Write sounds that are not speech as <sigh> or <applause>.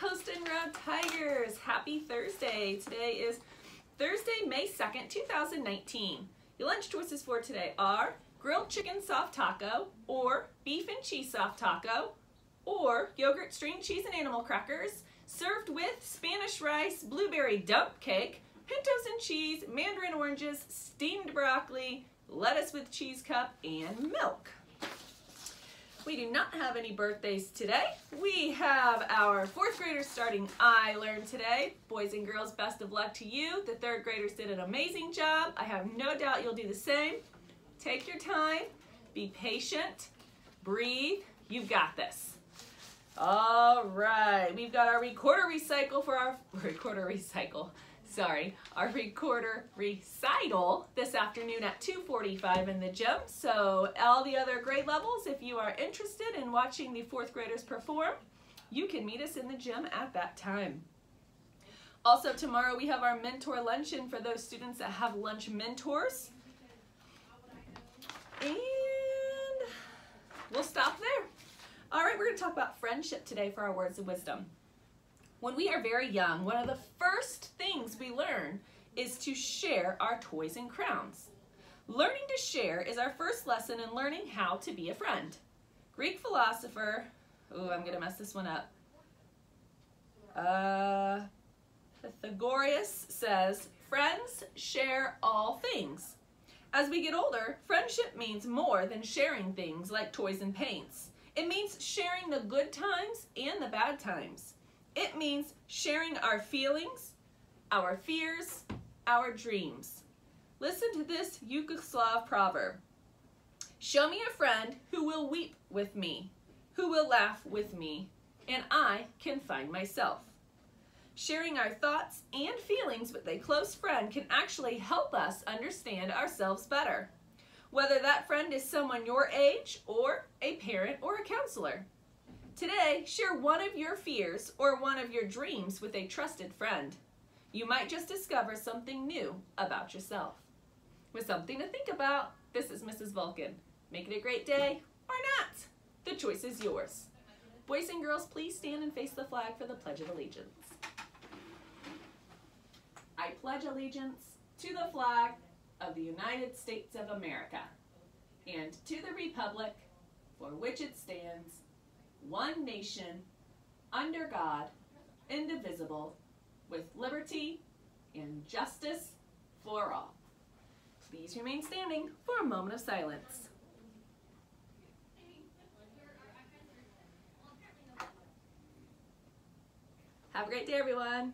Poston Road Tigers. Happy Thursday. Today is Thursday, May 2nd, 2019. Your lunch choices for today are grilled chicken soft taco or beef and cheese soft taco or yogurt, string cheese, and animal crackers served with Spanish rice, blueberry dump cake, pintos and cheese, mandarin oranges, steamed broccoli, lettuce with cheese cup, and milk. We do not have any birthdays today. We have our fourth graders starting ILEARN today. Boys and girls, best of luck to you. The third graders did an amazing job. I have no doubt you'll do the same. Take your time, be patient, breathe. You've got this. All right, we've got our recorder recycle for our <laughs> recorder recycle sorry, our recorder recital this afternoon at 2.45 in the gym. So all the other grade levels, if you are interested in watching the fourth graders perform, you can meet us in the gym at that time. Also tomorrow we have our mentor luncheon for those students that have lunch mentors. And we'll stop there. All right, we're gonna talk about friendship today for our words of wisdom. When we are very young, one of the first things we learn is to share our toys and crowns. Learning to share is our first lesson in learning how to be a friend. Greek philosopher, oh, I'm gonna mess this one up. Uh, Pythagoras says, friends share all things. As we get older, friendship means more than sharing things like toys and paints. It means sharing the good times and the bad times. It means sharing our feelings, our fears, our dreams. Listen to this Yugoslav proverb. Show me a friend who will weep with me, who will laugh with me, and I can find myself. Sharing our thoughts and feelings with a close friend can actually help us understand ourselves better, whether that friend is someone your age or a parent or a counselor. Share one of your fears or one of your dreams with a trusted friend. You might just discover something new about yourself. With something to think about, this is Mrs. Vulcan. Make it a great day or not. The choice is yours. Boys and girls, please stand and face the flag for the Pledge of Allegiance. I pledge allegiance to the flag of the United States of America and to the republic for which it stands, one nation, under God, indivisible, with liberty and justice for all. Please remain standing for a moment of silence. Have a great day, everyone.